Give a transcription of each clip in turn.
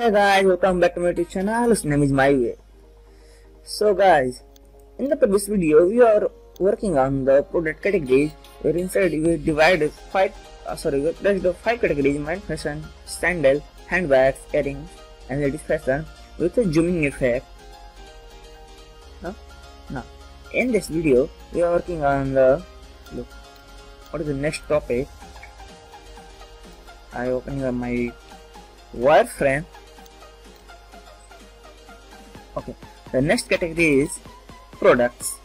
Hey guys, welcome back to my YouTube channel. His name is My Web. So guys, in the previous video, we are working on the product categories. Where inside we divided five, uh, sorry, we placed the five categories: man fashion, sandal, handbags, earrings, and ladies fashion with a zooming effect. Huh? Now, in this video, we are working on the look. What is the next topic? I open my wireframe okay. The next category is products.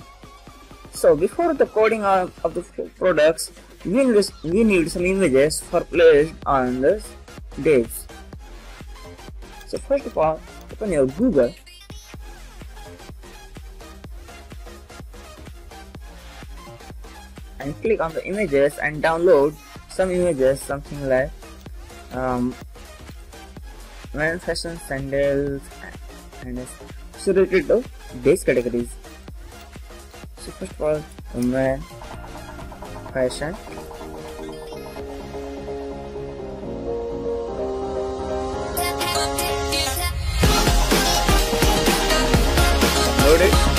So before the coding of, of the products we need, we need some images for placed on the divs so first of all open your google. And click on the images and download some images something like um, fashion sandals and so related to these categories so first of all women, fashion load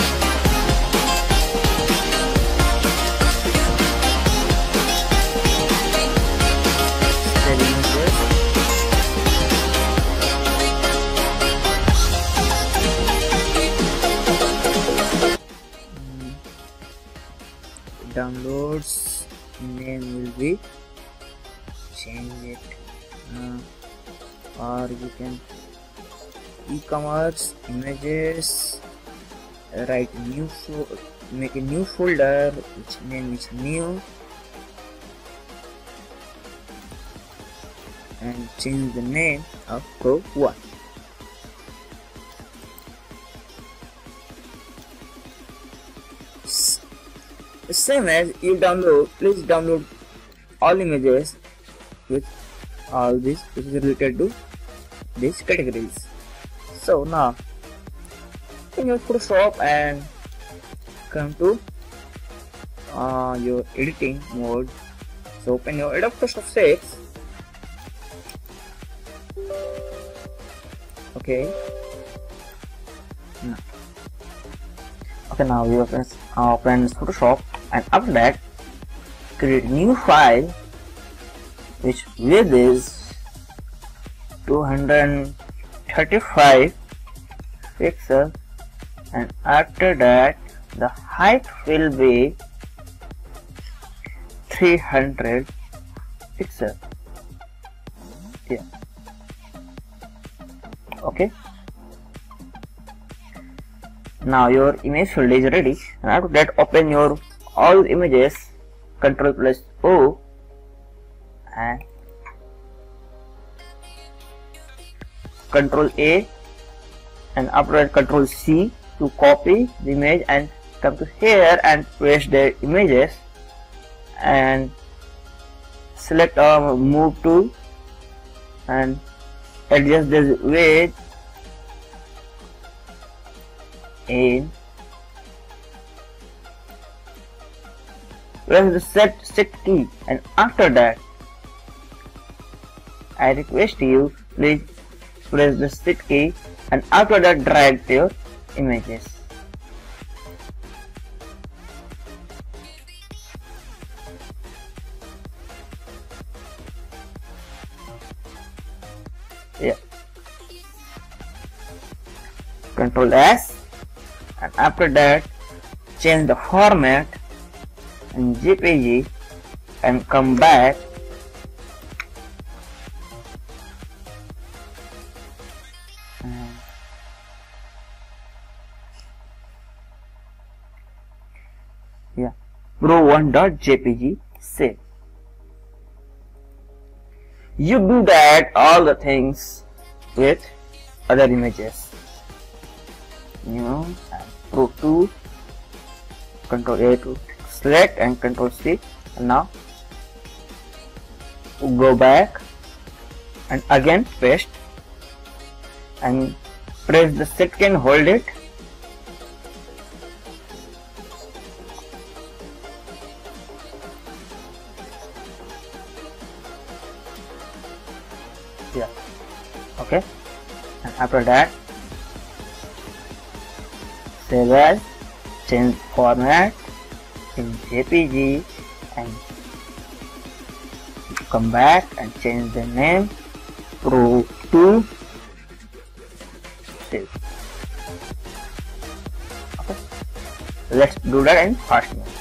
downloads name will be change it uh, or you can e-commerce images write new make a new folder which name is new and change the name of pro 1 same as you download please download all images with all this which is related to these categories. So now in your photoshop and come to uh, your editing mode? So open your adobe photoshop 6 okay. Now. Okay now we open uh, open photoshop and after that create new file which width is 235 pixels and after that the height will be 300 pixels. Yeah. Okay. Now your image field is ready. And after that open your all images control plus o and control a and that control c to copy the image and come to here and paste the images. And select a move tool and adjust the weight in press the set set key and after that I request you please press the set key and after that drag your images. Yeah. Control S and after that change the format in JPG and come back. And yeah. Pro1.jpg save. You do that all the things with other images. You know and pro 2 control a to select and control c. And now go back and again paste and press the second hold it. Yeah. Okay. And after that save as change format in jpg and come back and change the name pro 2 save okay. Let's do that in fast mode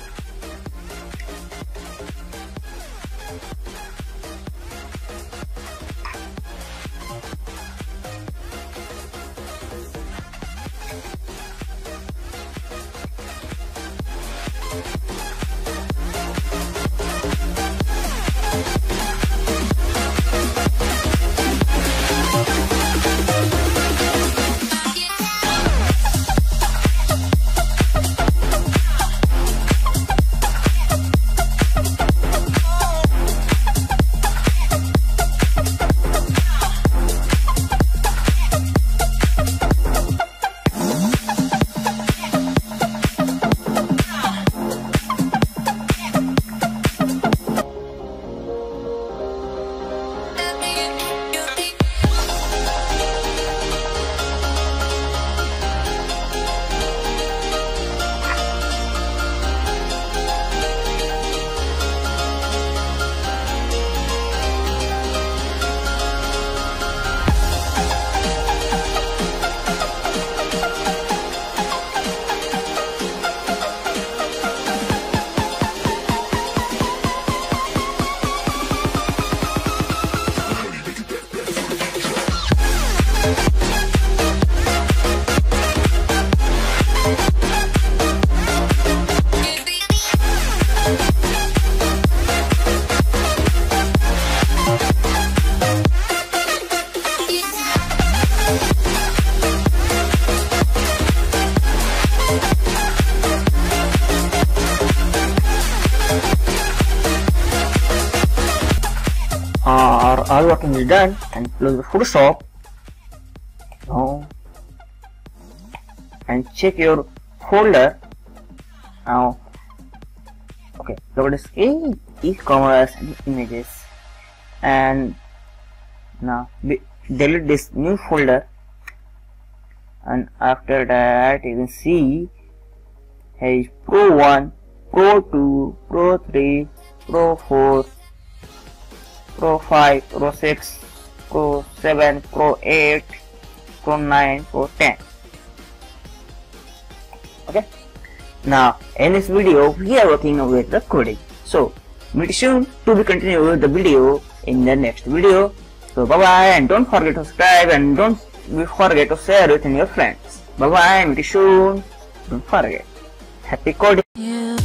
all working is done and close the Photoshop now and check your folder. Now okay look at this e e-commerce images. And now delete this new folder. And after that you can see here is pro 1 pro 2 pro 3 pro 4 Pro 5, Pro 6, Pro 7, Pro 8, Pro 9, Pro 10. Okay. Now, in this video, we are working with the coding. So, meet soon to be continue with the video in the next video. So, bye bye and don't forget to subscribe and don't forget to share with your friends. Bye bye, meet soon. Don't forget. Happy coding. Yeah.